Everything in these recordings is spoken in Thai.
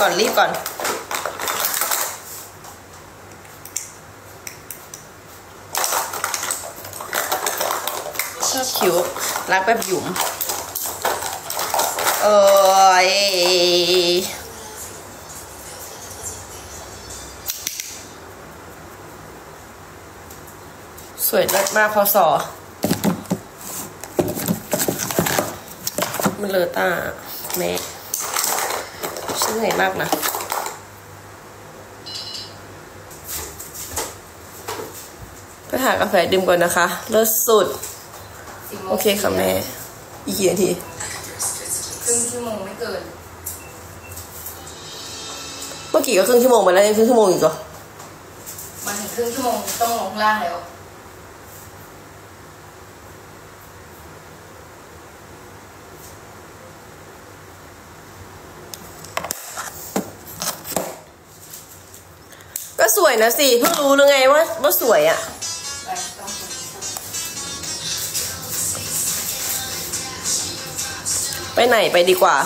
ก่อนรีบก่อน ชอบคิ้วรักแบบหยุมเอ้ยสวยมากพอสอมันเลอะตาแม่ เหนื่อยมากนะไปหากาแฟดื่มก่อนนะคะเลิศสุดสิบโมงโอเคค่ะแม่ อีกกี่นาทีครึ่งชั่วโมงไม่เกิน เมื่อกี้ก็ครึ่งชั่วโมงไปแล้วยังครึ่งชั่วโมงอีกเหรอมาถึงครึ่งชั่วโมงต้องลงข้างล่างแล้ว ก็สวยนะสิเพิ่งรู้หรือไงว่าว่าสวยอะ่ะไปไหนไปดีกว่า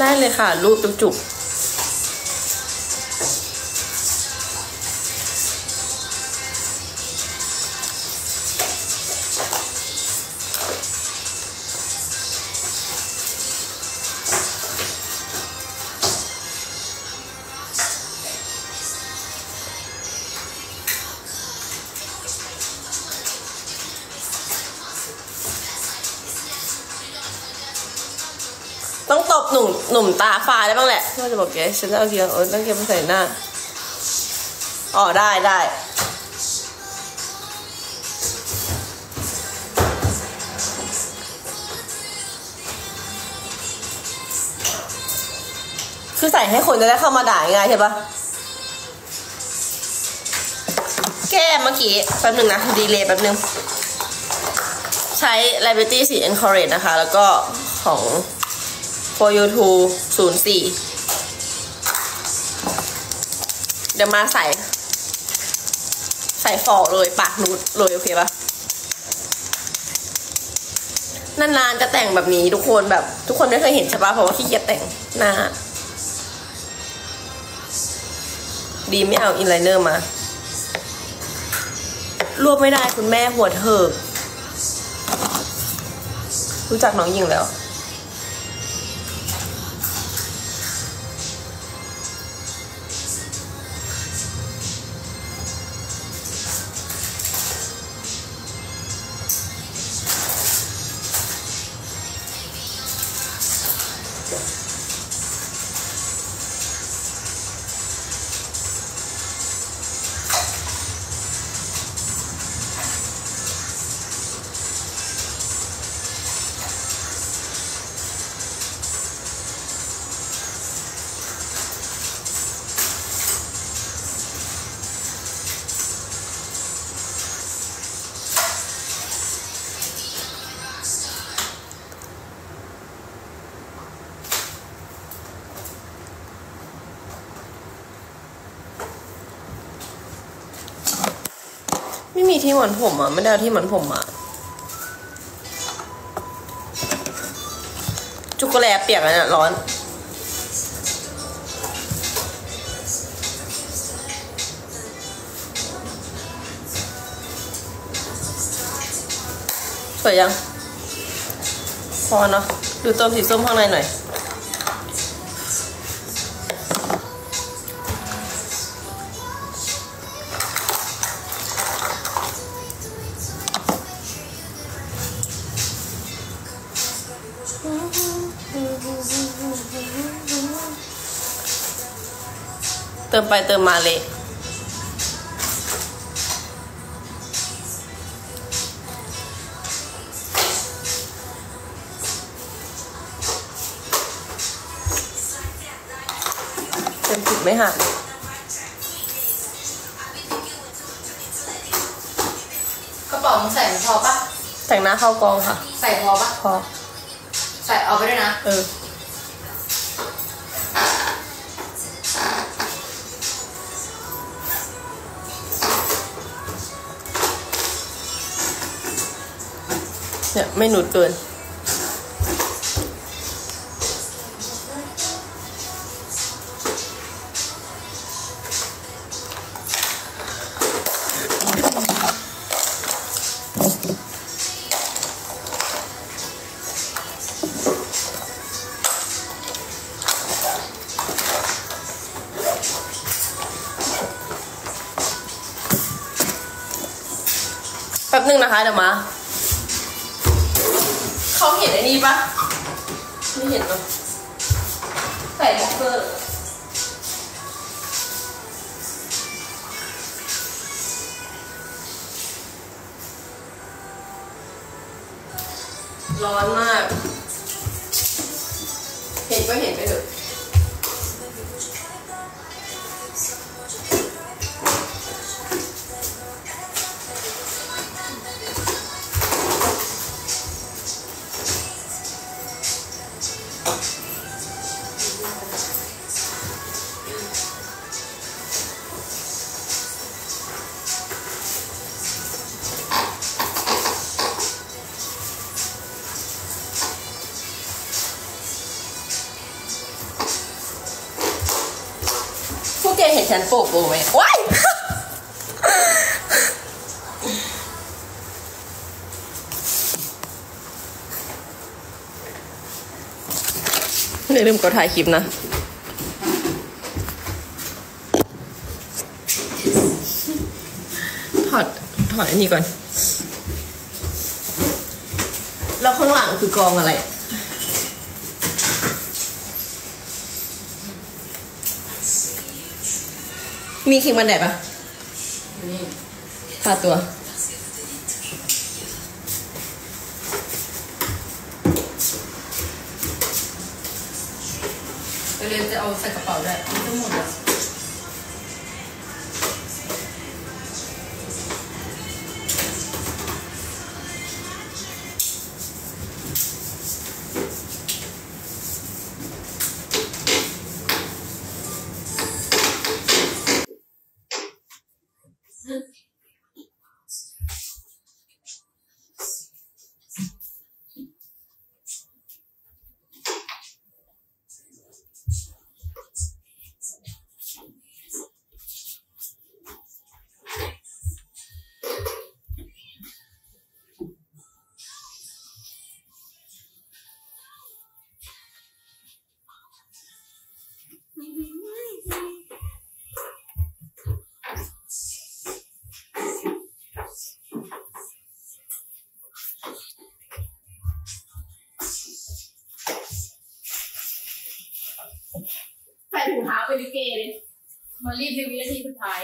ได้เลยค่ะ รูปจุก ว่าจะบอกแกฉันเอาเกียร์เออต้องเกียร์มาใส่หน้าอ๋อได้ได้คือใส่ให้คนจะได้เข้ามาด่าง่าใช่ปะแก้เมื่อกี้แป๊บหนึ่งนะ ดีเลยแป๊บหนึ่งใช้ Liberty สี Encourage นะคะ แล้วก็ของ For You 2 0 4 ดี๋ยวมาใส่ ใส่ฟอกเลยปากนูดเลยโอเคปะนานๆจะแต่งแบบนี้ทุกคนแบบ ทุกคนไม่เคยเห็นใช่ปะเพราะว่าขี้เกียจแต่งหน้า ดีไม่เอาอินไลเนอร์มารวบไม่ได้คุณแม่หัวเถิกรู้จักน้องยิงแล้ว ที่หมอนผมอะไม่ได้ที่หมอนผมอะจุกโกแลตเปียกอะเนี่ยร้อนสวยยัง พอเนาะดูติมสีส้มข้างในหน่อย ไปเติมมาเลยเต็มสิบไม่หักกระเป๋ามึงใส่มันพอปะพแต่งหน้าเข้ากองค่ะ ใส่พอปะพอ ใส่เอาไปด้วยนะ เออ เนี่ยไม่หนุดเกิน แป๊บนึงนะคะเดี๋ยวมา เขาเห็นไอ้นี่ปะไม่เห็นเนอะใส่บ็อกเซอร์ร้อนม ฉันโปกโบไหมว้ายอย่าลืมกดถ่ายคลิปนะ ถอด ถอดอันนี้ก่อน แล้วข้างหลังคือกองอะไร มีครีมกันแดดปะนี่ทาตัว เร็วๆจะเอาใส่กระเป๋าด้วยมันจะหมดอะ เท้าไปลิเกเลยมารีบรีวิวนาทีสุดท้าย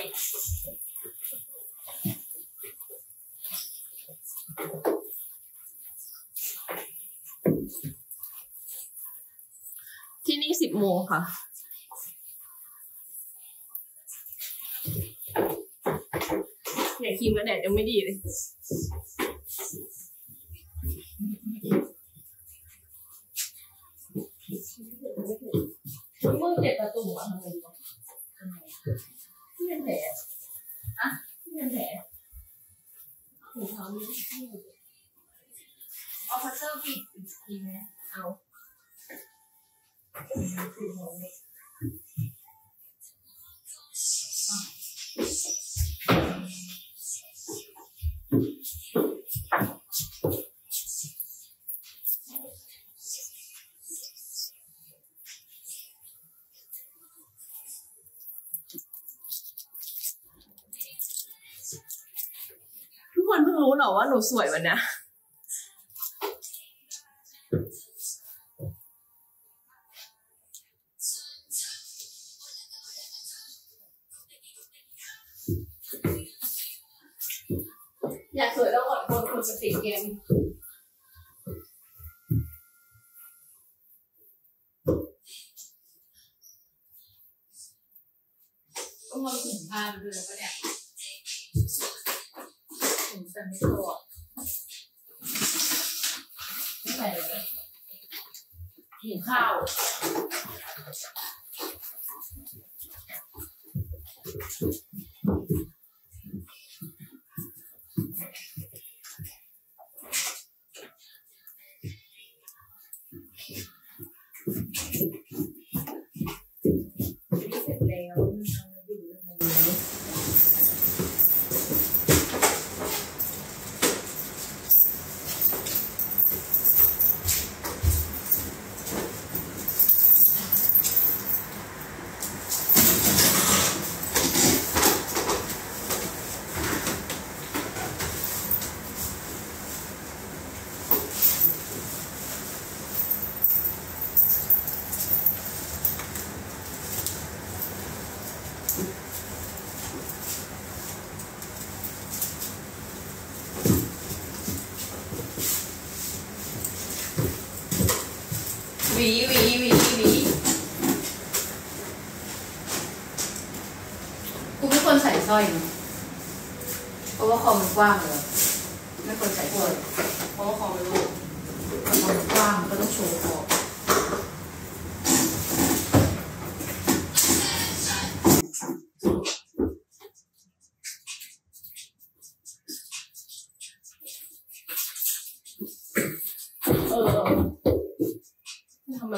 ที่นี่สิบโมงค่ะ เนี่ยครีมกันแดดยังไม่ดีเลยมือ เจ็บประตูอ่ สวยวันนะ หุงข้าว เสร็จแล้วอยู่ในนี้ หวีหวีหวีหวี กูไม่ควรใส่สร้อยเนอะเพราะว่าคอมันกว้างเลยไม่ควรใส่สร้อย เพราะว่าคอมันลูก คอมันกว้างมันก็ต้องโชว์คอ เออ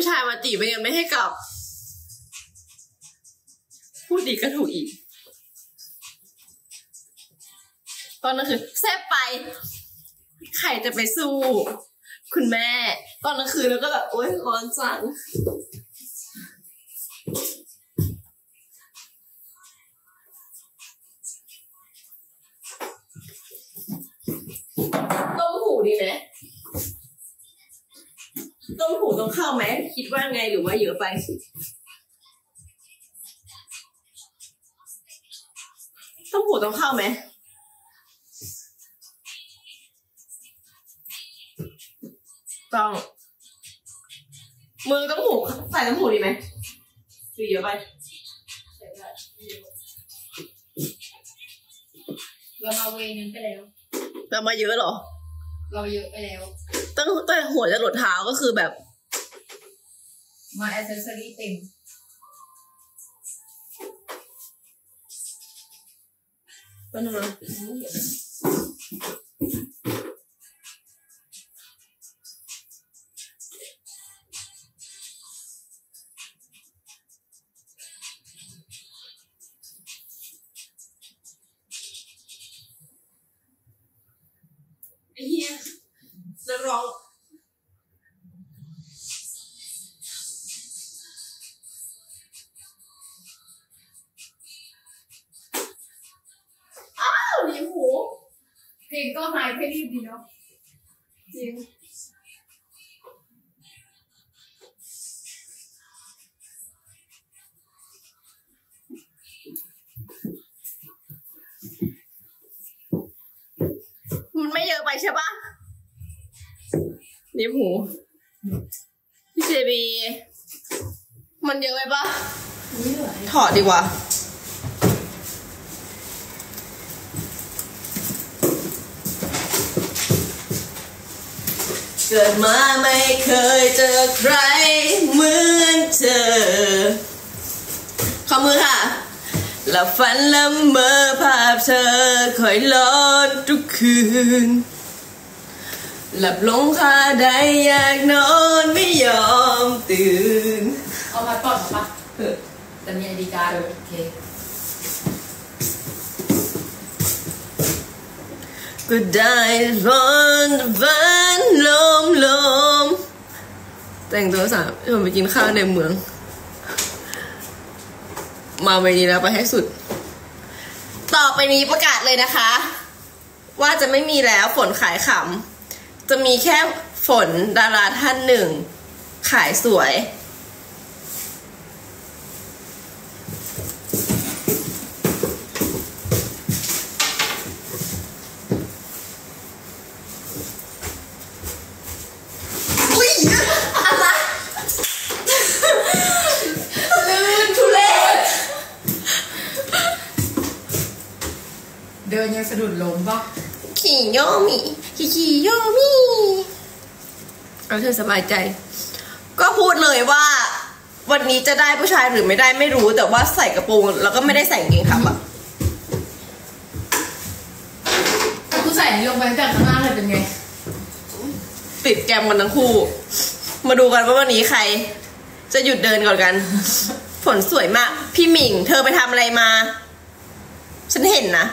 ผู้ชายมาจีบไม่งั้นไม่ให้กลับ พูดดีก็ถูกอีก ตอนนั้นคือแซ่บไป ใครจะไปสู้ คุณแม่ ตอนกลางคืนแล้วก็แบบโอ๊ยร้อนจัง คิดว่าไงหรือว่าเยอะไปต้มหูต้องเข้าไหมต้องมือต้องหูใส่ต้มหูดีไหมหรือเยอะไปใส่ได้เรามาเวนึงไปแล้ว เรามาเยอะเหรอ เราเยอะไปแล้ว ตั้งแต่หัวจะหลดเท้าก็คือแบบ มาแอ c เซส งก็หายเพลงรีบดีเนาะจริงมันไม่เยอะไปใช่ปะนิ้วหูพี่เจบีมันเยอะไปปะนี่เหรอถอดดีกว่า เกิดมาไม่เคยเจอใครเหมือนเธอ ขอมือค่ะหลับฝันละเมอภาพเธอคอยลอนทุกคืน หลับลงคาใดอยากนอนไม่ยอมตื่น เอามาก่อนปะแต่มีอดีการโอเคก็ได้ร้อนไว้ แต่งตัวสามชวนไปกินข้าวในเมือง มาไปนี้แล้วไปให้สุด ต่อไปนี้ประกาศเลยนะคะ ว่าจะไม่มีแล้วฝนขายขำจะมีแค่ฝนดาราท่านหนึ่ง ขายสวย อุ้ยอะไรลื่นทุเรศ เดินยังสะดุดล้มปะ ขี่ โยมีขี่ขี่โยมีเอาเธอสบายใจ ก็พูดเลยว่า วันนี้จะได้ผู้ชายหรือไม่ได้ไม่รู้ แต่ว่าใส่กระโปรงแล้วก็ไม่ได้ใส่กางเกงขาอะถ้ากูใส่อันนี้ลงไปตั้งแต่ข้างล่างเลยเป็นไง ติดแกมกันทั้งคู่ มาดูกันว่าวันนี้ใคร จะหยุดเดินก่อนกัน ฝนสวยมาก พี่หมิง เธอไปทำอะไรมา ฉันเห็นนะ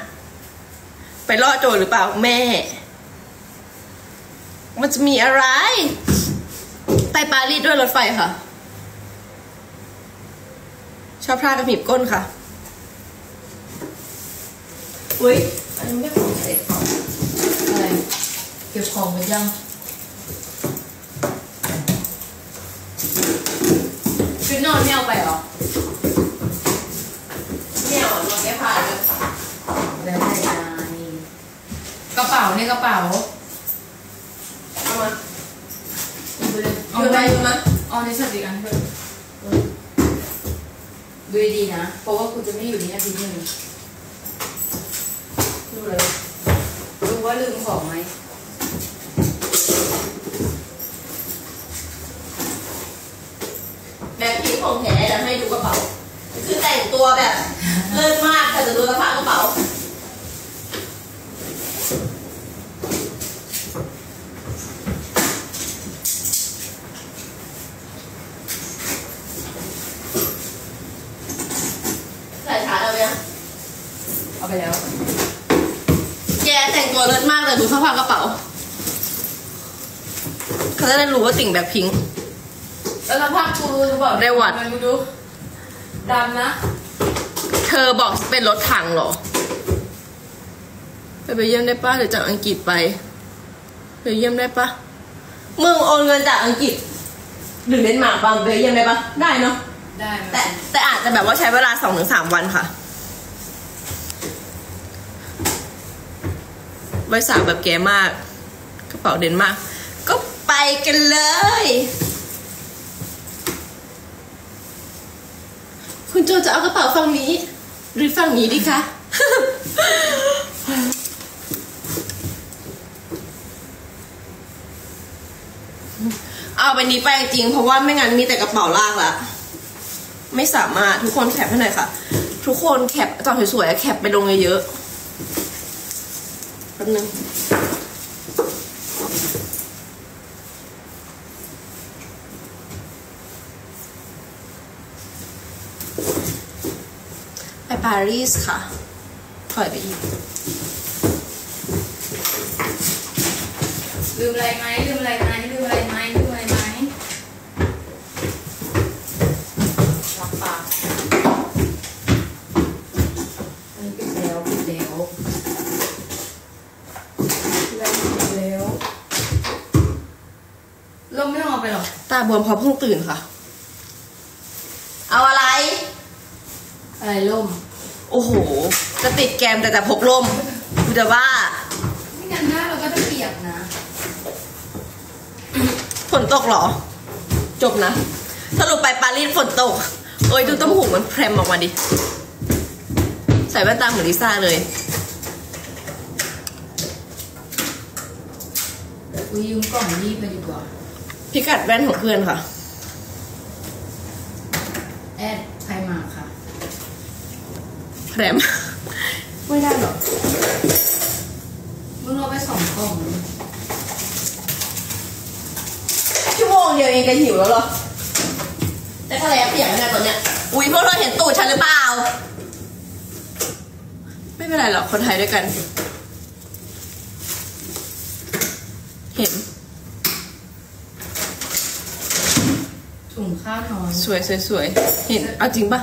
ไปล่อโจรหรือเปล่าแม่ มันจะมีอะไร ไปปารีสด้วยรถไฟค่ะ ชอบพลาดกระหมิบก้นค่ะอุ้ยอันนี้ไม่ของเสร็จอะไรเก็บของไปยังชุดนอนไม่เอาไปหรอ เนี่ยอ่อนมาแก้ผ้าเลย ได้ได้ กระเป๋าเนี่ยกระเป๋า เอามาเอาไปเลยเอาเอาไปไปเอามาเอาในสัตว์อีกอันเถอะดูดีๆนะ เพราะว่ากูจะไม่อยู่นี่อาทิตย์หนึ่งดูเลยดูว่าลืมของไหมแบบพิงของแท้แล้วให้ดูกระเป๋า คือแต่งตัวแบบเลิศมากแต่จะดูสภาพกระเป๋า ใส่ชาร์จเอาไหมเอาไปแล้ว แกแต่งตัวเลิศมากแต่ดูสภาพกระเป๋าเขาจะได้รู้ว่าติ่งแบบพิงค์แล้วสภาพกูบอกได้วัดมันกูดูดำนะ เธอบอกเป็นรถถังเหรอ ไปไปเยี่ยมได้ปะหรือจากอังกฤษไปไปเยี่ยมได้ปะมึงโอนเงินจากอังกฤษหรือเดนมาร์กบางไปเยี่ยมได้ปะได้เนาะ ได้ไหมแต่แต่อาจจะแบบว่าใช้เวลาสองถึงสามวันค่ะ ใบสาวแบบแกมาก กระเป๋าเด่นมาก ก็ไปกันเลย คุณโจจะเอากระเป๋าฝั่งนี้ หรือฝั่งนี้ดีคะเอาไปนี้ไปจริงเพราะว่าไม่งั้นมีแต่กระเป๋าลากละ ไม่สามารถทุกคนแคปให้หน่อยค่ะ ทุกคนแคปตอนสวยๆแคปไปลงเยอะๆแป๊บนึงไปปารีสค่ะ ถอยไปอีก ลืมอะไรไหมลืมอะไรไหมลืมอะไรไหมลืมอะไรไหมรับปากอันนี้ปิดแล้วปิดแล้วแล้วปิดแล้วลมไม่ต้องเอาไปหรอก ตา บวมเพราะเพิ่งตื่นค่ะ เอาอะไร อะไรล่ม โอ้โห จะติดแกมแต่จะพกล่มกูจะว่า ไม่งั้นหน้าเราก็จะเปียกนะ ฝนตกเหรอ จบนะ สรุปไปปารีสฝนตกโอ้ยดูต้มหูมันแพรมออกมาดิ ใส่แว่นตาเหมือนลิซ่าเลยกูยืมกล่องรีบไปดีกว่า พิกัดแว่นของเพื่อนค่ะ แอดไพมาค่ะแพรมไม่ได้หรอกมึงเอาไปสองกล่องชั่วโมงเดียวเองจะหิวแล้วเหรอแต่ก็แล้วเปียกแล้วเนี่ยตอนเนี้ยอุ้ยพวกเราเห็นตูดฉันหรือเปล่า ไม่เป็นไรหรอกคนไทยด้วยกัน ถุงข้าวน้อยสวยสวยสวยเห็นเอาจริงปะ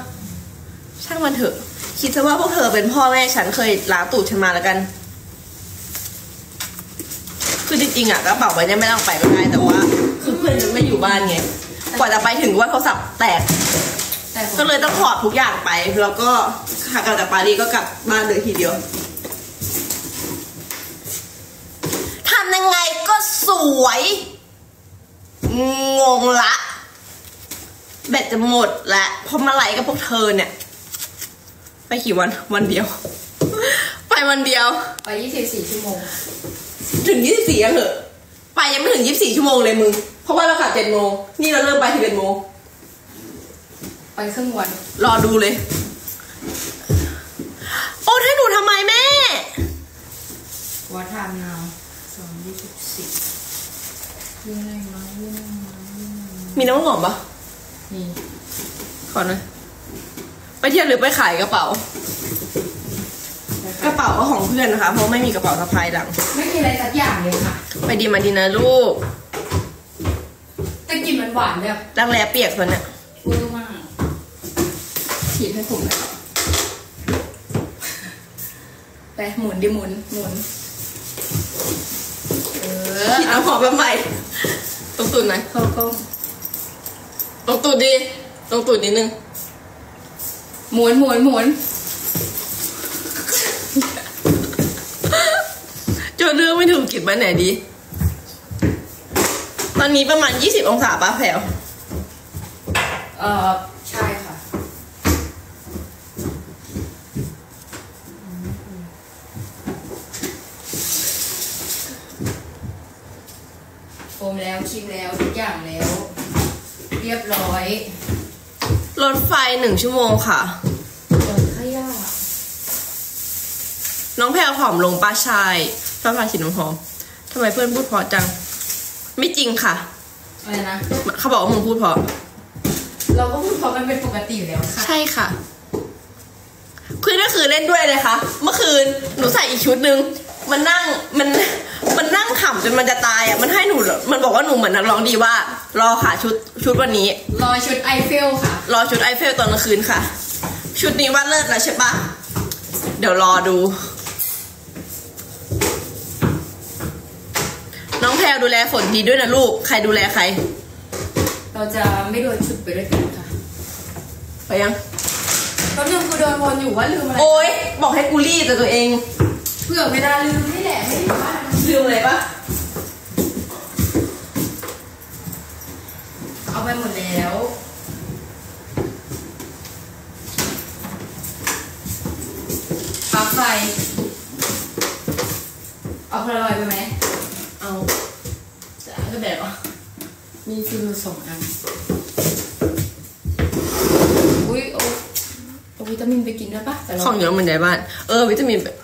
ช่างมันเถอะ คิดซะว่าพวกเธอเป็นพ่อแม่ฉันเคยล้างตูดฉันมาแล้วกัน คือจริงๆอะกระเป๋าใบเนี้ไม่ต้องไปก็ได้แต่ว่า คือเพื่อนฉันไม่อยู่บ้านไงกว่าจะไปถึงว่าโทรศัพท์แตกแต่ผมก็เลยต้องถอดทุกอย่างไป แล้วก็ขากลับจากปารีสก็กลับบ้านเลยทีเดียวทำยังไงก็สวย งงละ แบตจะหมดและเพราะมาไหลกับพวกเธอเนี่ย ไปกี่วันวันเดียว ไปวันเดียว ไป24ชั่วโมง ถึงยี่สิบสี่ยังเหอะ ไปยังไม่ถึงยี่สิบสี่ชั่วโมงเลยมึง เพราะว่าเราขับเจ็ดโมง นี่เราเริ่มไปสิบเอ็ดโมง ไปครึ่งวัน รอดูเลย โอนให้หนูทำไมแม่วัดไทม์นาวสองยี่สิบสี่ยิ่งไงน้อยยิ่งน้อยยิ่งน้อยมีน้ำหอมปะ นี่ขอหน่อยไปเที่ยวหรือไปขายกระเป๋า กระเป๋าก็ของเพื่อนนะคะ เพราะไม่มีกระเป๋าสะพายหลัง ไม่มีอะไรสักอย่างเลยค่ะ ไปดีมาดีนะลูก แต่กลิ่นมันหวานแบบรักแร้เปียกส่วนเนี่ยเวอร์มากฉีดให้ผมหน่อยไปหมุนดิหมุนหมุน เออฉีดน้ำหอมแบบใหม่ตรงตูดหน่อยเข้ากล้อง ตรงตูดดี ตรงตูดนิดนึงหมุนหมุนหมุนจนเรื่องไม่ถูกกิดไปไหนดี ตอนนี้ประมาณ 20 องศาป้าแผวเออใช่ค่ะ โฟมแล้วชิมแล้วทุกอย่างแล้ว เรียบร้อย รถไฟหนึ่งชั่วโมงค่ะเปิดขยะน้องแพลวผอมลงป้าชายป้าพาฉีดน้ำหอมทำไมเพื่อนพูดเพราะจัง ไม่จริงค่ะ อะไรนะ เขาบอกว่ามึงพูดเพราะ เราก็พูดเพราะมันเป็นปกติอยู่แล้วค่ะ ใช่ค่ะคือก็คือเล่นด้วยเลยค่ะ เมื่อคืนหนูใส่อีกชุดหนึ่ง มันนั่งมันมันนั่งขำจนมันจะตายอะมันให้หนูมันบอกว่าหนูเหมือนนักร้องดีว่า รอค่ะชุดชุดวันนี้ รอชุดไอเฟลค่ะ รอชุดไอเฟลตอนกลางคืนค่ะ ชุดนี้ว่าเลิศแล้วใช่ปะเดี๋ยวรอดู น้องแพลวดูแลฝนดีด้วยนะลูก ใครดูแลใคร เราจะไม่โดนชุดไปด้วยกันค่ะไปยังแป๊บนึงกูโดนวนอยู่ว่าลืมอะไรโอ๊ยบอกให้กูรีบแต่ตัวเอง เผื่อเวลาลืมนี่แหละไม่ได้ว่าลืมอะไรปะเอาไปหมดแล้วปลั๊กไฟเอาพลารอยด์ไปไหมเอาจะก็แบกอะมีฟิลสองอันอุ้ยโอ้เอาวิตามินไปกินด้วยปะแต่เราของเยอะเหมือนในบ้าน เออ วิตามินแบบเ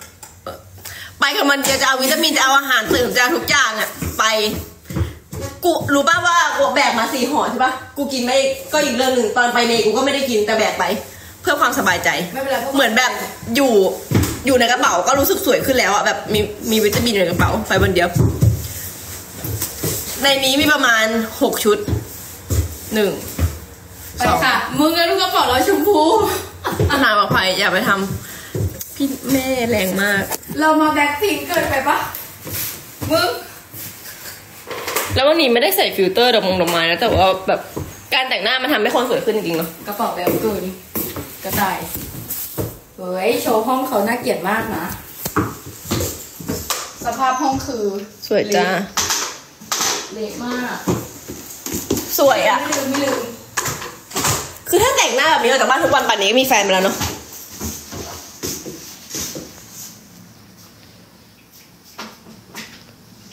ออ ไปกับมันจะจะเอาวิตามินจะเอาอาหารเสริมจะเอาทุกอย่างอะไป กูรู้ป่ะว่ากูแบกมาสี่ห่อใช่ปะกูกินไม่ก็อีกเรื่องหนึ่งตอนไปเนกูก็ไม่ได้กินแต่แบกไป เพื่อความสบายใจไม่เป็นไรพวก เหมือนแบบอยู่อยู่ในกระเป๋าก็รู้สึกสวยขึ้นแล้วอะแบบมีมีวิตามินอยู่ในกระเป๋าไปวันเดียว ในนี้มีประมาณหกชุดหนึ่งไปสอง ค่ะ มึงกับลูกกระเป๋าเราชมพู อาหารปลอดภัยอย่าไปทำ พี่แม่แรงมาก เรามาแบ็คพิงเกินไปปะมึง แล้ววันนี้ไม่ได้ใส่ฟิลเตอร์ดอกมงดอกไม้นะแต่ว่าแบบการแต่งหน้ามันทำให้คนสวยขึ้นจริงๆเนาะกระเป๋าแบบเกินกระต่าย เฮ้ย โชว์ห้องเขาน่าเกลียดมากนะ สภาพห้องคือสวยจ้า เละมากสวยอะไม่ลืมไม่ลืมคือถ้าแต่งหน้าแบบนี้ออกจากบ้านทุกวันป่านนี้ก็มีแฟนไปแล้วเนาะ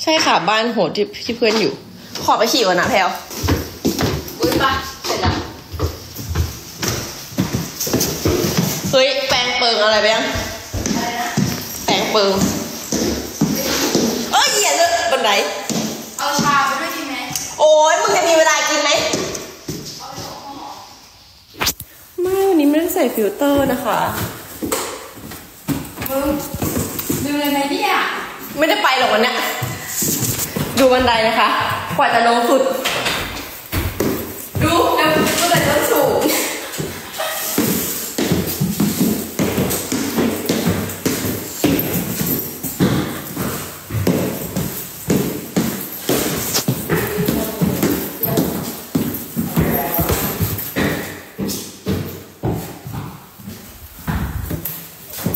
ช่ค่ะบ้านโหดที่ที่เพื่อนอยู่ ขอไปฉี่ก่อนนะแพลวอุ้ยปะเสร็จแล้ว เฮ้ย แปรงเปิงอะไรไปยังอะไรนะแปรงเปิงเอ้ยเหยียดเลยบันไดเอาชาไปด้วยดีไหมโอ้ยมึงจะมีเวลากินไหมเอาไปส่งห้องหมอไม่วันนี้ไม่ได้ใส่ฟิลเตอร์นะคะมึงดูเลยไหมเนี่ยไม่ได้ไปหรอกวันเนี้ย ดูบันไดนะคะ กว่าจะลงสุด ดูนะก็เต่ต้นสูง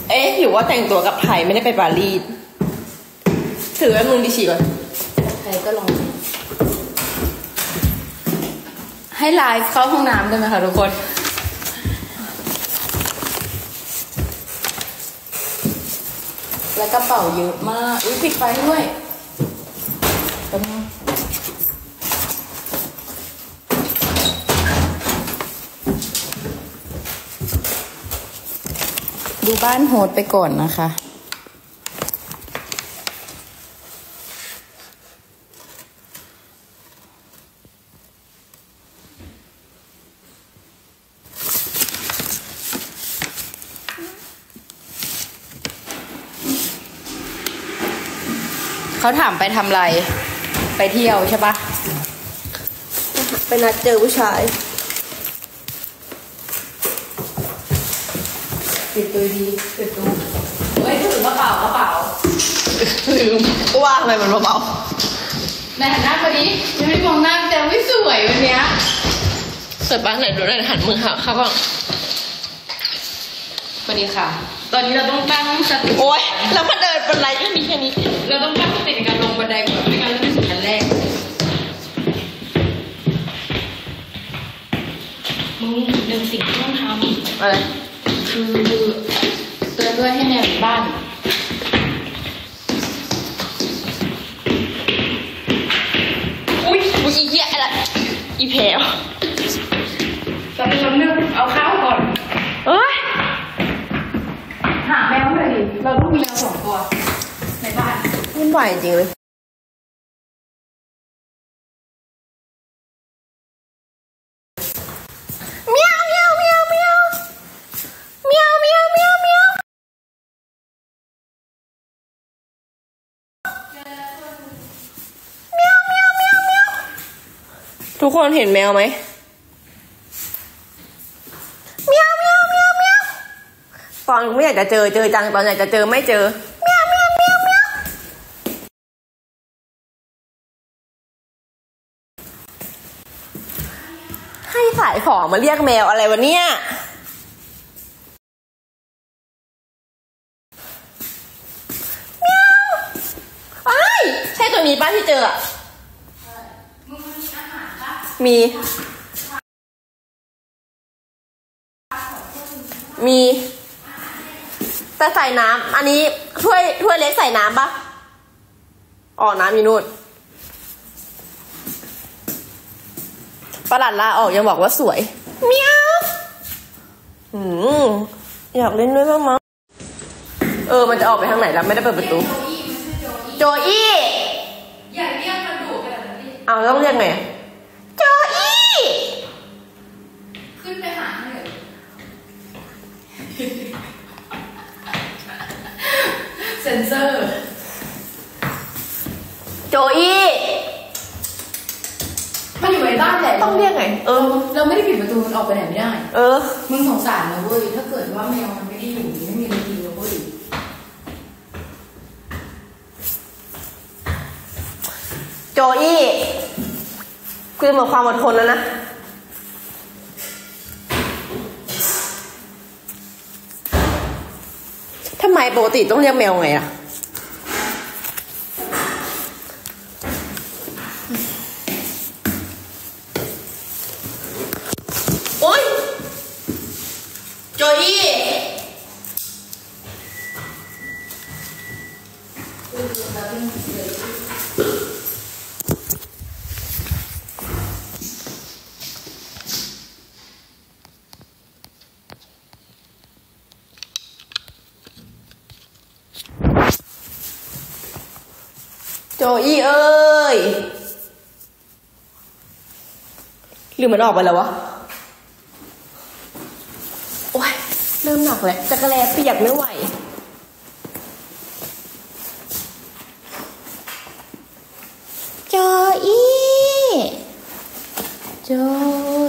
เอ๊ะหรือว่าแต่งตัวกับไทยไม่ได้ไปปารีสถือไว้มึงดีฉีก่อน ก็ลอง ให้ไลฟ์เข้าห้องน้ำได้ไหมคะทุกคน แล้วกระเป๋าเยอะมาก อุ้ยปิดไฟด้วยแป๊บนึงดูบ้านโฮสไปก่อนนะคะ เขาถามไปทำอะไร ไปเที่ยวใช่ปะไปนัดเจอผู้ชาย ปิดตัวดีปิดตู้เฮ้ยถือกระเป๋ากระเป๋าลืมว่าทำไมมันเบาแม่หันหน้าพอดียังไม่มองหน้าแต่ไม่สวยวันเนี้ยๆเสร็จบ้านไหนดูได้หันมือหาเขาก่อนสวัสดีค่ะ ตอนนี้เราต้องตั้งสติโอ๊ยแล้วมาเดินบันไดก็มีแค่นี้ เราต้องตั้งสติในการลงบันไดก่อนไม่งั้นเราไม่ถึงอันแรก มึงหนึ่งสิ่งที่ต้องทอะไรำคือเตือนด้วยให้แมวอยู่บ้านอุ้ยอุ้ยอีเหี้ยอะไรอีแผลจะเป็นลมนึงเอาข้าวก่อน เอ้ย หาแมวเลยดิ เราต้องมีแมวสองตัวในบ้าน วุ่นวายจริงเลยทุกคนเห็นแมวไหมแมวแมวแมวแมวตอนไม่อยากจะเจอเจอจังตอนอยากจะเจอไม่เจอายฝอมาเรียกแมวอะไรวะเนี่ยเมียวไอ้ยใช่ตัวนี้ป้าที่เจออะมี มี แต่ใส่น้ำ อันนี้ถ้วยถ้วยเล็กใส่น้ำปะอ๋อ น้ำอยู่นู่น ประหลัดลาออกยังบอกว่าสวยเมียวอืมอยากเล่นด้วยบ้างมั้งเออ มันจะออกไปทางไหนแล้วไม่ได้เปิดประตู โจอี้อย่าเรียกมันดุขนาดนั้นดิเอาต้องเรียกไงโจอี้ขึ้นไปหาให้เลยเซนเซอร์ โจอี้มันอยู่ ในบ้านแหละต้องเรียกไง เออ เราไม่ได้ปิดประตูมันออกไปไหนไม่ได้ เออ มึงสงสารนะเว้ย ถ้าเกิดว่าแมวมันไม่ได้อยู่ไม่มีอะไรกินแล้วเว้ยโจอี้คือหมดความอดทนแล้วนะทำไมปกติต้องเรียกแมวไงอะโอ๊ย โจอี้ โจอี้เอ้ย ห รือมันออกไปแล้ววะ โอ้ยเริ่มหนักแล้วจักรแลเปียกไม่ไหวโจอี้โจ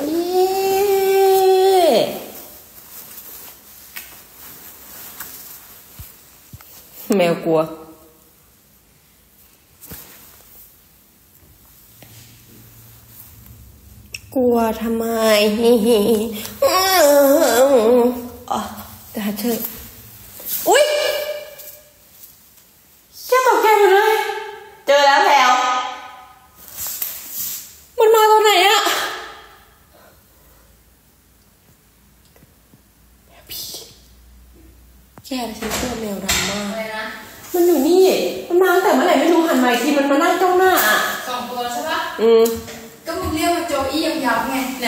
อี้แมวกลัว กลัวทำไมอ๋อแต่เธออุ้ย กฉันเสื้อแมวดำมาก อะไรนะ มันอยู่นี่ มันมาตั้งแต่เมื่อไหร่ไม่รู้หันมาอีกทีมันมานั่งจ้องหน้าอะ สองตัวใช่ปะ อืม ก็มึงเรียกว่าโจอี้ยำๆไงไหน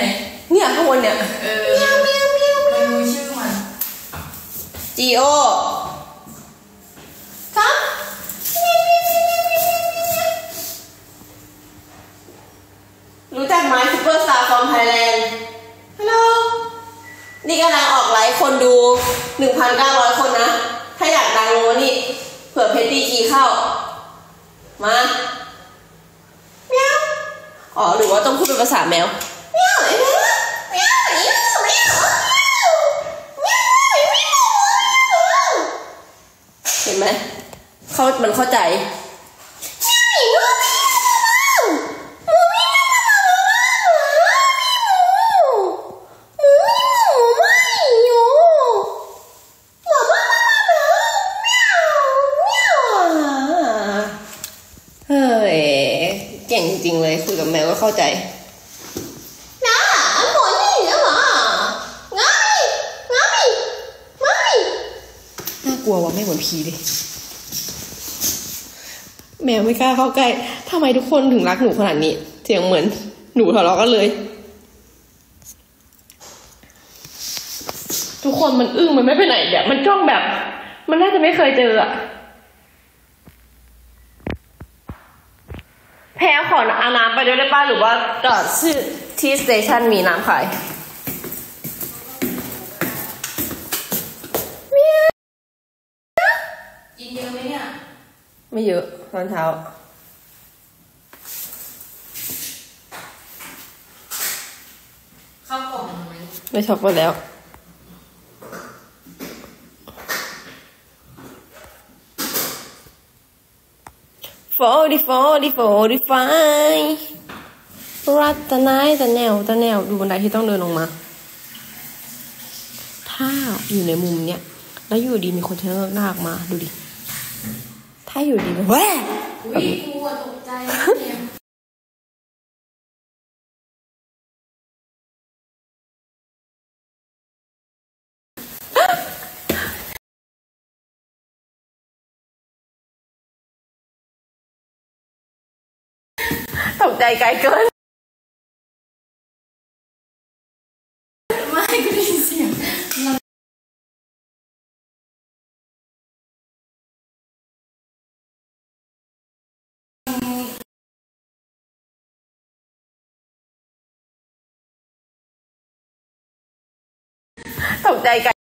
เนี่ยข้างบนเนี่ย เออเมียวเมียวเมียวมันรู้ชื่อมัน จีโอครับรู้จักไหม superstar from Thailand ฮัลโหล นี่กำลังออกไลฟ์คนดู 1,900 คนนะ ถ้าอยากดังโน้นี่ เผื่อเพชรดีกีเข้า มาเมียวอ๋อ หรือว่าต้องพูดเป็นภาษาแมวเมียวเมียวเมียวเมียวเมียวเมียวเมียว เขามันเข้าใจเฮ้ยเก่งจริงๆเลยคุยกับแมวก็เข้าใจน้าหมอนี่เหรอง่ายง่ายง่ายน่ากลั ผีเลยแมวไม่กล้าเข้าใกล้ทำไมทุกคนถึงรักหนูขนาดนี้ เสียงเหมือนหนูทะเลาะกันเลย ทุกคนมันอึ้งมันไม่ไปไหนเดี๋ยวมันจ้องแบบ มันน่าจะไม่เคยเจออะแพ้ขอเอาน้ำไปด้วยได้ป่ะหรือว่าจอดชื่อที่สเตชันมีน้ำขาย ไม่เยอะตอนเช้าข้าวกล่องไหมไม่ช็อกไปแล้ว forty forty forty five รัตนายตะแนวตะแนวดูบันไดที่ต้องเดินลงมา ถ้าอยู่ในมุมเนี้ย แล้วอยู่ดีมีคนชะเง้อหน้าออกมาดูดิ ถ้าอยู่ดีแบบแตกใจไกล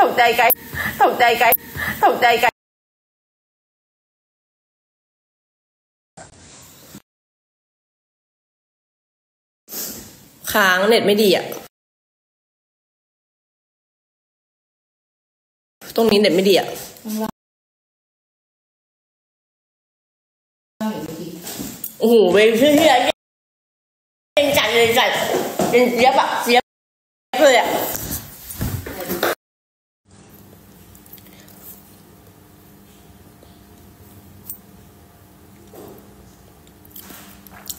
ตกใจไกลตกใจไกลตกใจไกลค้างเน็ตไม่ดีอะ ตรงนี้เน็ตไม่ดีอะ โอ้โหเป็นเพื่อนเป็นจัดเลยจัดเป็นเสียบอะเสียบเลยอะ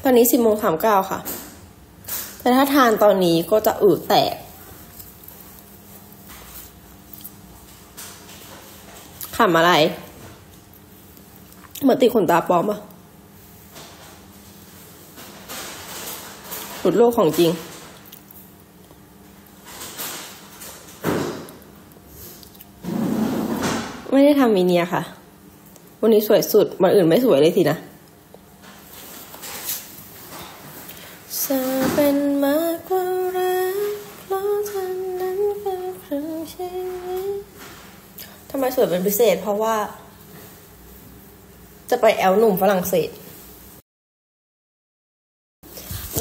ตอนนี้สิบโมงสามเก้าค่ะ แต่ถ้าทานตอนนี้ก็จะอืดแตกขำอะไร เหมือนติดขนตาปลอมอะ หลุดโลกของจริง ไม่ได้ทำมีเนียค่ะ วันนี้สวยสุด วันอื่นไม่สวยเลยสินะจะเป็นมากกว่ารักเพราะเท่านั้นคือครึ่งชีวิตทำไมสวยเป็นพิเศษเพราะว่า จะไปแอลหนุ่มฝรั่งเศส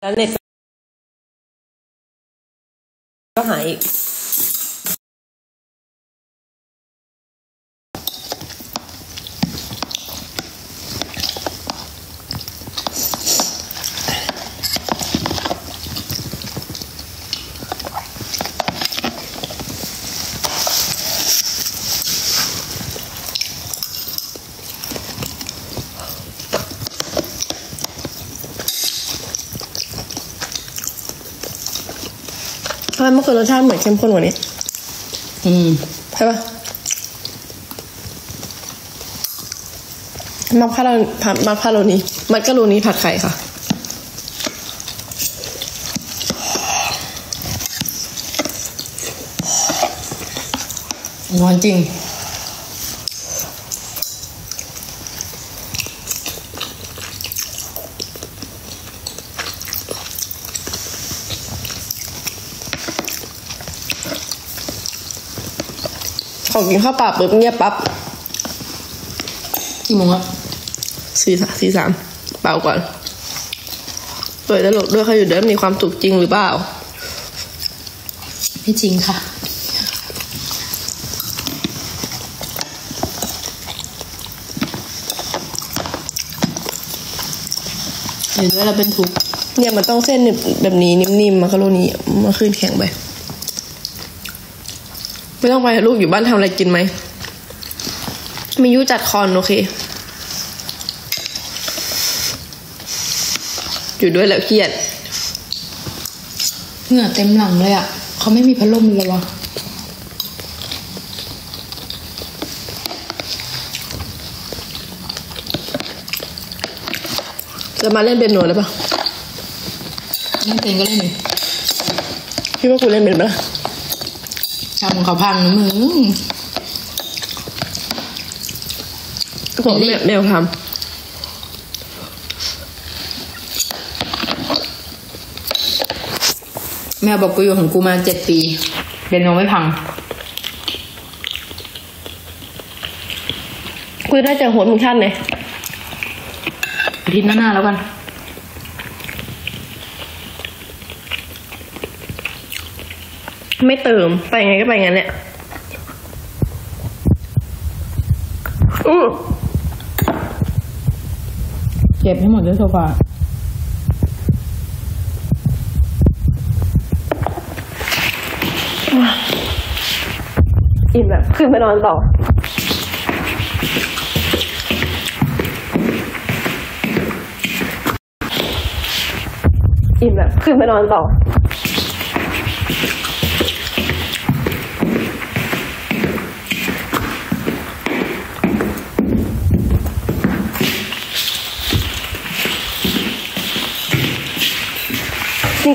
แล้ วเน็ตก็หายอีกทำไมเมื่อคืนรสชาติเหมือนเข้มข้นกว่านี้ อืมใช่ปะมักพาโรผัดมักพาโรนีมักกะโรนีผัดไข่ค่ะ ร้อนจริง กินข้าวเปล่าปุ๊บเงียบปั๊บกี่โมงอะสี่สามสี่สามเปล่าก่อนเปิดตลกด้วยเขาอยู่เดิมมีความสุขจริงหรือเปล่าไม่จริงค่ะเดี๋ยวด้วยเราเป็นทุกข์เนี่ยมันต้องเส้นแบบนี้นิ่มๆมักกะโรนีมาขึ้นแข็งไป ไม่ต้องไปลูกอยู่บ้านทำอะไรกินไหมมียุจัดคอนโอเค อยู่ด้วยแล้วเครียดเหงื่อเต็มหลังเลยอะเขาไม่มีพัดลมเลยวะจะมาเล่นเป็นโนหรือเปล่าไม่เป็นก็เล่นเลยพี่ว่ากูเล่นเป็นปะล่ะ ทำของเขาพังนะมึงบอกแมวแมวทแม่บอกกูอยู่ของกูมาเจ็ดปีเรียนน้องไม่พังำกูได้เจอโหดมึงชั่นเลยอาทิตย์หน้าๆแล้วกัน ไม่เติม ไปไงก็ไปงั้นแหละอือเก็บให้หมดด้วยโซฟาอิ่มแบบขึ้นไปนอนต่อ อิ่มแบบขึ้นไปนอนต่อ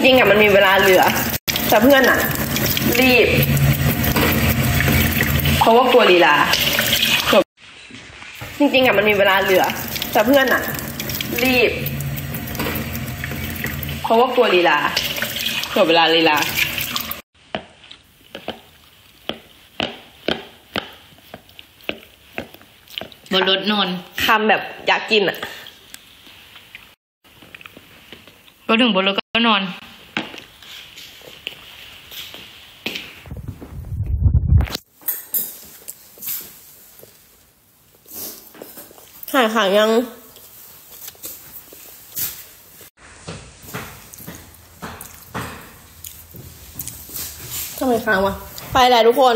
ริงๆอะมันมีเวลาเหลือ แต่เพื่อนอะรีบ เพราะว่ากลัวลีลาจบจริงๆอะมันมีเวลาเหลือ แต่เพื่อนอะรีบ เพราะว่ากลัวลีลาเกิดเวลาลีลาบนรถนอนคำแบบอยากกินอะก็ถึงบนรถก็นอน หายขางยัง ทำไมค้างวะ ไปแหละทุกคน